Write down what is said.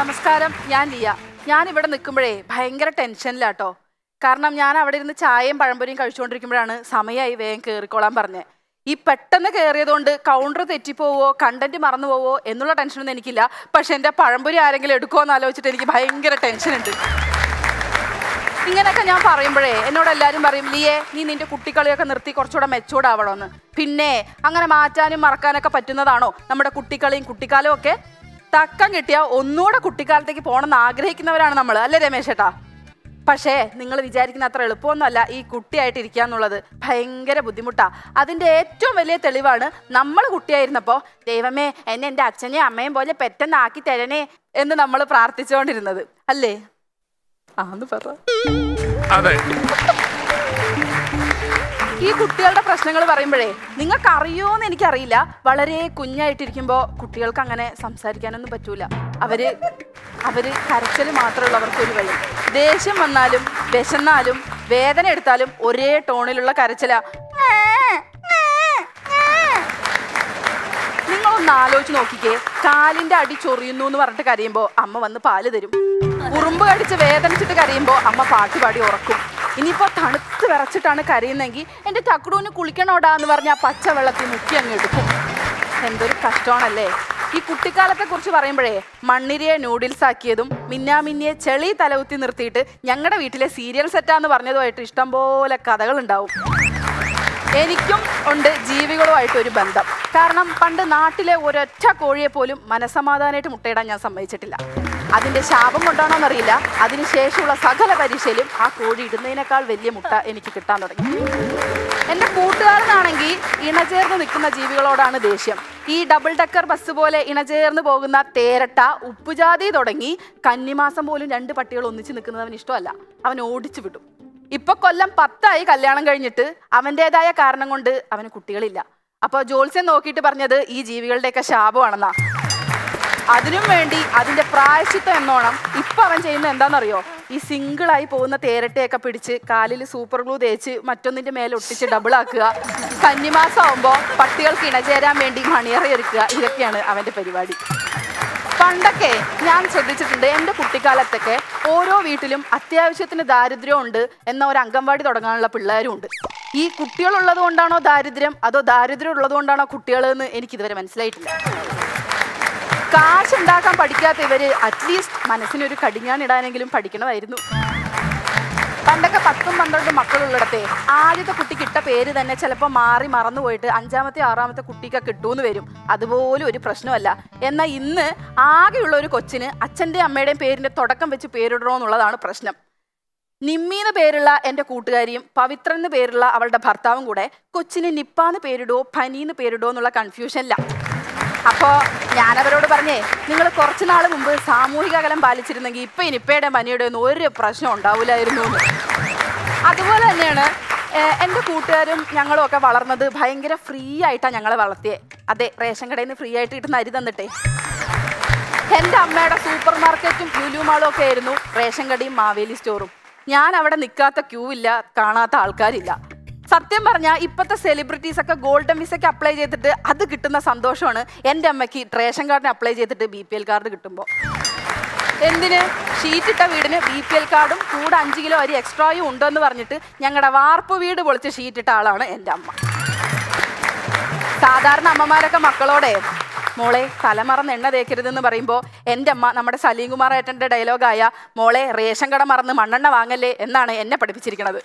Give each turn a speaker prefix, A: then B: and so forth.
A: നമസ്കാരം ഞാൻ ലിയ ഞാൻ ഇവിടെ നിൽക്കുമ്പോഴേ ഭയങ്കര ടെൻഷനിലാട്ടോ. കാരണം ഞാൻ അവിടെ ഇരുന്ന് ചായയും പഴംപൊരിയും കഴിച്ചുകൊണ്ടിരിക്കുമ്പോഴാണ് സമയമായി വേഗം കയറിക്കോളാൻ പറഞ്ഞത്. ഈ പെട്ടെന്ന് കയറിയതുകൊണ്ട് കൗണ്ടർ തെറ്റിപ്പോവോ കണ്ടന്റ് മറന്നു പോവോ എന്നുള്ള ടെൻഷനൊന്നും എനിക്കില്ല. പക്ഷെ എന്റെ പഴംപൊരി ആരെങ്കിലും എടുക്കുമോ എന്ന് ആലോചിച്ചിട്ട് എനിക്ക് ഭയങ്കര ടെൻഷനുണ്ട്. ഇങ്ങനെയൊക്കെ ഞാൻ പറയുമ്പോഴേ എന്നോട് എല്ലാവരും പറയും ലിയേ നീ നിന്റെ കുട്ടിക്കളിയൊക്കെ നിർത്തി കുറച്ചുകൂടെ മെച്ചൂർഡാവണമെന്ന് പിന്നെ അങ്ങനെ മാറ്റാനും മറക്കാനൊക്കെ പറ്റുന്നതാണോ നമ്മുടെ കുട്ടിക്കളിയും കുട്ടിക്കാലവും ഒക്കെ? തക്കം കിട്ടിയാൽ ഒന്നുകൂടെ കുട്ടിക്കാലത്തേക്ക് പോകണമെന്ന് ആഗ്രഹിക്കുന്നവരാണ് നമ്മൾ അല്ലേ രമേശ് ഏട്ടാ പക്ഷേ നിങ്ങൾ വിചാരിക്കുന്ന അത്ര എളുപ്പമൊന്നുമല്ല ഈ കുട്ടിയായിട്ട് ഇരിക്കുക എന്നുള്ളത്. ഭയങ്കര ബുദ്ധിമുട്ടാ. അതിന്റെ ഏറ്റവും വലിയ തെളിവാണ് നമ്മൾ കുട്ടിയായിരുന്നപ്പോൾ ദൈവമേ എന്നെ എന്റെ അച്ഛനെയും അമ്മയും പോലെ പെട്ടെന്നാക്കി തരണേ എന്ന് നമ്മൾ പ്രാർത്ഥിച്ചുകൊണ്ടിരുന്നത് അല്ലേ? ആന്ന് പറ.
B: അതെ.
A: ഈ കുട്ടികളുടെ പ്രശ്നങ്ങൾ പറയുമ്പോഴേ നിങ്ങൾക്ക് അറിയോന്ന് എനിക്കറിയില്ല. വളരെ കുഞ്ഞായിട്ടിരിക്കുമ്പോൾ കുട്ടികൾക്ക് അങ്ങനെ സംസാരിക്കാനൊന്നും പറ്റൂല. അവർ അവർ കരച്ചൽ മാത്രമുള്ള അവർക്ക് ഒരു വഴി. ദേഷ്യം വന്നാലും വിശന്നാലും വേദന എടുത്താലും ഒരേ ടോണിലുള്ള കരച്ചില. നിങ്ങളൊന്ന് ആലോചിച്ച് നോക്കിക്കേ. കാലിന്റെ അടി ചൊറിയുന്നു എന്ന് പറഞ്ഞിട്ട് കരയുമ്പോ അമ്മ വന്ന് പാൽ തരും. ഉറുമ്പ് കടിച്ച് വേദനിച്ചിട്ട് കരയുമ്പോ അമ്മ പാട്ടുപാടി ഉറക്കും. ഇനിയിപ്പോ തണുത്ത് വിറച്ചിട്ടാണ് കരയുന്നെങ്കിൽ എന്റെ ചക്കുടൂന് കുളിക്കണോടാ എന്ന് പറഞ്ഞാൽ ആ പച്ച വെള്ളത്തിൽ മുക്കി അങ്ങ് എടുക്കും. എന്തൊരു കഷ്ടമാണല്ലേ? ഈ കുട്ടിക്കാലത്തെ കുറിച്ച് പറയുമ്പോഴേ മണ്ണിരിയെ നൂഡിൽസ് ആക്കിയതും മിന്നാമിന്നിയെ ചെളി തലകുത്തി നിർത്തിയിട്ട് ഞങ്ങളുടെ വീട്ടിലെ സീരിയൽ സെറ്റാന്ന് പറഞ്ഞതുമായിട്ട് ഇഷ്ടംപോലെ കഥകളുണ്ടാവും എനിക്കും ഉണ്ട് ജീവികളുമായിട്ട് ഒരു ബന്ധം. കാരണം പണ്ട് നാട്ടിലെ ഒരൊറ്റ കോഴിയെ പോലും മനസമാധാനമായിട്ട് മുട്ടയിടാൻ ഞാൻ സമ്മതിച്ചിട്ടില്ല. അതിന്റെ ശാപം കൊണ്ടാണോ എന്നറിയില്ല അതിനുശേഷമുള്ള സകല പരീക്ഷയിലും ആ കോഴി ഇടുന്നതിനേക്കാൾ വലിയ മുട്ട എനിക്ക് കിട്ടാൻ തുടങ്ങി. എന്റെ കൂട്ടുകാരനാണെങ്കിൽ ഇണചേർന്ന് നിൽക്കുന്ന ജീവികളോടാണ് ദേഷ്യം. ഈ ഡബിൾ ഡക്കർ ബസ് പോലെ ഇണചേർന്ന് പോകുന്ന തേരട്ട ഉപ്പുജാതി തുടങ്ങി കന്നിമാസം പോലും രണ്ട് പട്ടികൾ ഒന്നിച്ച് നിൽക്കുന്നത് അവന് ഇഷ്ടമല്ല. അവൻ ഓടിച്ചു വിടും. ഇപ്പൊ കൊല്ലം പത്തായി കല്യാണം കഴിഞ്ഞിട്ട് അവന്റെതായ കാരണം കൊണ്ട് അവന് കുട്ടികളില്ല. അപ്പൊ ജോത്സ്യം നോക്കിയിട്ട് പറഞ്ഞത് ഈ ജീവികളുടെയൊക്കെ ശാപമാണെന്നാ. അതിനും വേണ്ടി അതിന്റെ പ്രായശിത്വം എന്നോണം ഇപ്പൊ അവൻ ചെയ്യുന്ന എന്താണെന്നറിയോ? ഈ സിംഗിളായി പോകുന്ന തേരട്ടയൊക്കെ പിടിച്ച് കാലിൽ സൂപ്പർ ഗ്ലൂ തേച്ച് മറ്റൊന്നിന്റെ മേലെ ഒട്ടിച്ച് ഡബിൾ ആക്കുക. കന്നിമാസം ആവുമ്പോ പട്ടികൾക്ക് ഇണചേരാൻ വേണ്ടി മണിയറി ഒരുക്കുക. ഇതൊക്കെയാണ് അവന്റെ പരിപാടി. പണ്ടൊക്കെ ഞാൻ ശ്രദ്ധിച്ചിട്ടുണ്ട് എന്റെ കുട്ടിക്കാലത്തൊക്കെ ഓരോ വീട്ടിലും അത്യാവശ്യത്തിന് ദാരിദ്ര്യമുണ്ട് എന്ന ഒരു അംഗൻവാടി തുടങ്ങാനുള്ള പിള്ളേരും ഉണ്ട് ഈ കുട്ടികളുള്ളത് കൊണ്ടാണോ ദാരിദ്ര്യം? അതോ ദാരിദ്ര്യം ഉള്ളത് കൊണ്ടാണോ കുട്ടികൾ എന്ന് എനിക്കിതുവരെ മനസ്സിലായിട്ടില്ല. കാശ് ഉണ്ടാക്കാൻ പഠിക്കാത്ത ഇവർ അറ്റ്ലീസ്റ്റ് മനസ്സിനൊരു കടിഞ്ഞാണിടാനെങ്കിലും പഠിക്കണമായിരുന്നു. പണ്ടൊക്കെ പത്തും പന്ത്രണ്ടും മക്കളുള്ളിടത്തെ ആദ്യത്തെ കുട്ടിക്ക് ഇട്ട പേര് തന്നെ ചിലപ്പോൾ മാറി മറന്നു പോയിട്ട് അഞ്ചാമത്തെ ആറാമത്തെ കുട്ടിക്ക് കിട്ടുമെന്ന് വരും. അതുപോലും ഒരു പ്രശ്നമല്ല. എന്നാൽ ഇന്ന് ആകെയുള്ള ഒരു കൊച്ചിന് അച്ഛന്റെയും അമ്മയുടെയും പേരിന്റെ തുടക്കം വെച്ച് പേരിടണോ എന്നുള്ളതാണ് പ്രശ്നം. നിമ്മീന്ന് പേരുള്ള എന്റെ കൂട്ടുകാരിയും പവിത്രൻ എന്ന് പേരുള്ള അവളുടെ ഭർത്താവും കൂടെ കൊച്ചിന് നിപ്പാന്ന് പനി എന്ന് പേരിടുവോ എന്നുള്ള കൺഫ്യൂഷനില്ല അപ്പോൾ ഞാനവരോട് പറഞ്ഞേ നിങ്ങൾ കുറച്ച് നാൾ മുമ്പ് സാമൂഹിക അകലം പാലിച്ചിരുന്നെങ്കിൽ ഇപ്പം ഇനിപ്പയുടെ നിപ്പയുടെ പനിയുടെ ഒന്നും ഒരു പ്രശ്നം ഉണ്ടാവില്ലായിരുന്നു അതുപോലെ തന്നെയാണ് എന്റെ കൂട്ടുകാരും ഞങ്ങളും ഒക്കെ വളർന്നത് ഭയങ്കര ഫ്രീ ആയിട്ടാണ് ഞങ്ങളെ വളർത്തിയത് അതെ റേഷൻ കടയിൽ നിന്ന് ഫ്രീ ആയിട്ട് കിട്ടുന്ന അരി തന്നിട്ടേ. എന്റെ അമ്മയുടെ സൂപ്പർ മാർക്കറ്റും ലുലുമാളും ഒക്കെ ആയിരുന്നു റേഷൻ കടയും മാവേലി സ്റ്റോറും ഞാൻ അവിടെ നിൽക്കാത്ത ക്യൂ ഇല്ല കാണാത്ത ആൾക്കാരില്ല. സത്യം പറഞ്ഞാൽ ഇപ്പോഴത്തെ സെലിബ്രിറ്റീസ് ഒക്കെ ഗോൾഡൻ വിസയ്ക്ക് അപ്ലൈ ചെയ്തിട്ട് അത് കിട്ടുന്ന സന്തോഷമാണ്. എന്റെ അമ്മയ്ക്ക് റേഷൻ കാർഡിന് അപ്ലൈ ചെയ്തിട്ട് ബി പി എൽ കാർഡ് കിട്ടുമ്പോൾ എന്തിന്? ഷീറ്റ് ഇട്ട വീടിന് ബി പി എൽ കാർഡും കൂടെ അഞ്ച് കിലോ അരി എക്സ്ട്രായും ഉണ്ടെന്ന് പറഞ്ഞിട്ട് ഞങ്ങളുടെ വാർപ്പ് വീട് പൊളിച്ച് ഷീറ്റ് ഇട്ട ആളാണ് എന്റെ അമ്മ. സാധാരണ അമ്മമാരൊക്കെ മക്കളോടെ മോളെ തലമറന്ന് എണ്ണ തേക്കരുതെന്ന് പറയുമ്പോൾ എന്റെ അമ്മ നമ്മുടെ സലീം കുമാർ ഏട്ടന്റെ ഡയലോഗായ മോളെ റേഷൻ കട മറന്ന് മണ്ണെണ്ണ വാങ്ങല്ലേ എന്നാണ് എന്നെ പഠിപ്പിച്ചിരിക്കുന്നത്